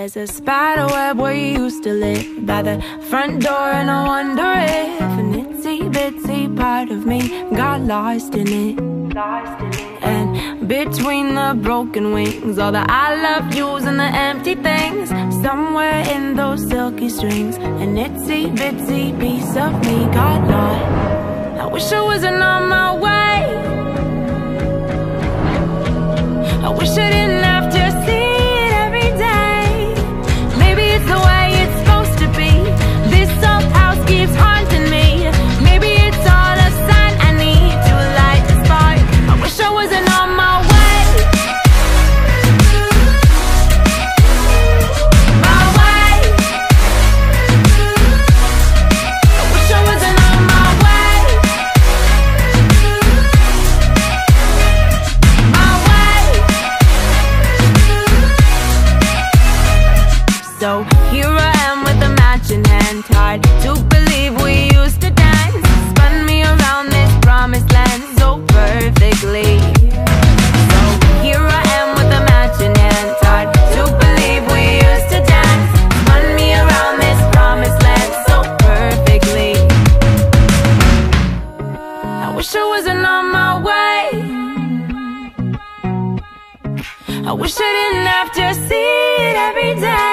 There's a spider web where you used to live By the front door and I wonder if An itsy bitsy part of me got lost in it. And between the broken wings All the I love yous and the empty things Somewhere in those silky strings An itsy bitsy piece of me got lost So here I am with a match in hand Hard to believe we used to dance. Spun me around this promised land. So perfectly. So here I am with a hand Hard to believe we used to dance. Spun me around this promised land. So perfectly. I wish I wasn't on my way. I wish I didn't have to see it every day